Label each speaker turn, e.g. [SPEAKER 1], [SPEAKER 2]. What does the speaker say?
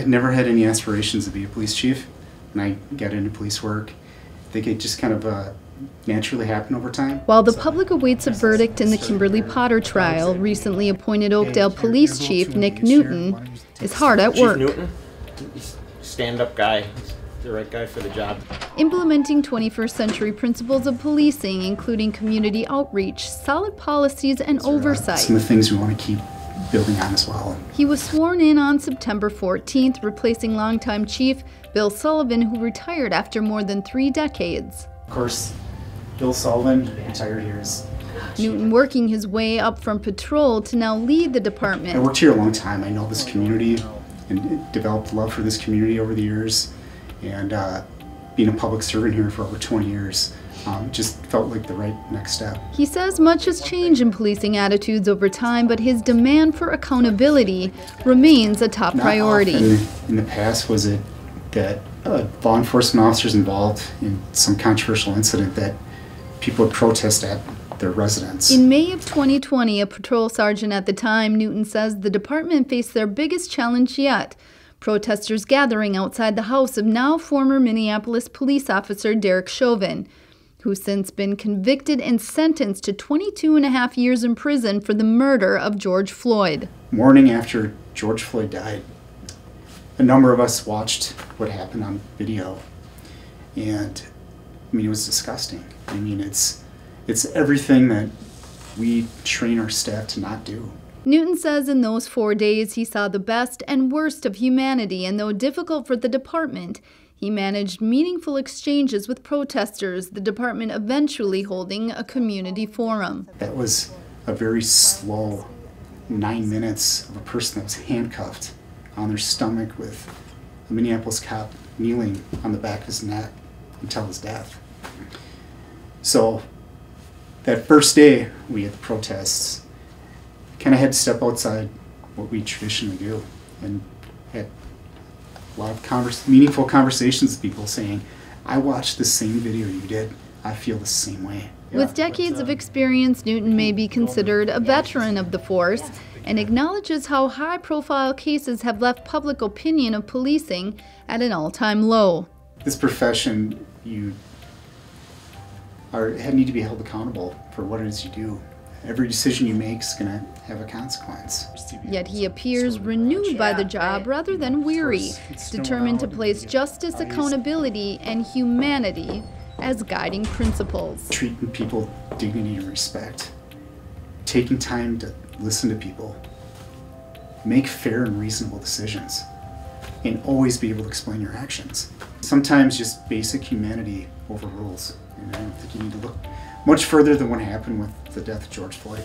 [SPEAKER 1] I'd never had any aspirations to be a police chief and I got into police work. I think it just kind of uh, naturally happened over time.
[SPEAKER 2] While the public awaits a verdict in the Kimberly Potter trial, recently appointed Oakdale Police Chief Nick Newton is hard at
[SPEAKER 3] Chief
[SPEAKER 2] work.
[SPEAKER 3] Newton, stand-up guy, the right guy for the job.
[SPEAKER 2] Implementing 21st century principles of policing, including community outreach, solid policies, and oversight.
[SPEAKER 1] Some
[SPEAKER 2] oversight.
[SPEAKER 1] of the things we want to keep building on as well.
[SPEAKER 2] He was sworn in on September 14th, replacing longtime chief Bill Sullivan, who retired after more than three decades.
[SPEAKER 1] Of course, Bill Sullivan retired here. As,
[SPEAKER 2] Newton working his way up from patrol to now lead the department.
[SPEAKER 1] I worked here a long time. I know this community and developed love for this community over the years. And uh, being a public servant here for over 20 years um, just felt like the right next step.
[SPEAKER 2] He says much has changed in policing attitudes over time, but his demand for accountability remains a top
[SPEAKER 1] Not
[SPEAKER 2] priority.
[SPEAKER 1] often in the past was it that uh, law enforcement officers involved in some controversial incident that people would protest at their residence.
[SPEAKER 2] In May of 2020, a patrol sergeant at the time, Newton says the department faced their biggest challenge yet. Protesters gathering outside the house of now former Minneapolis police officer Derek Chauvin, who's since been convicted and sentenced to 22 and a half years in prison for the murder of George Floyd.
[SPEAKER 1] Morning after George Floyd died, a number of us watched what happened on video, and I mean it was disgusting. I mean it's it's everything that we train our staff to not do.
[SPEAKER 2] Newton says in those four days he saw the best and worst of humanity, and though difficult for the department, he managed meaningful exchanges with protesters, the department eventually holding a community forum.
[SPEAKER 1] That was a very slow nine minutes of a person that was handcuffed on their stomach with a Minneapolis cop kneeling on the back of his neck until his death. So that first day we had the protests, kind of had to step outside what we traditionally do and had a lot of convers- meaningful conversations with people saying, I watched the same video you did. I feel the same way.
[SPEAKER 2] With decades of uh, experience, Newton may be considered a veteran of the force and acknowledges how high profile cases have left public opinion of policing at an all time low.
[SPEAKER 1] this profession, you are need to be held accountable for what it is you do. Every decision you make is going to have a consequence.
[SPEAKER 2] Yet he appears renewed by the job rather than weary, determined to place justice, accountability, and humanity as guiding principles.
[SPEAKER 1] Treating people with dignity and respect, taking time to listen to people, make fair and reasonable decisions, and always be able to explain your actions. Sometimes just basic humanity overrules, and I don't think you need to look much further than what happened with the death of George Floyd.